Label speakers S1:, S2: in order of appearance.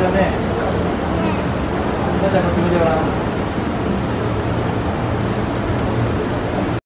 S1: だね。じゃ、こっちでて。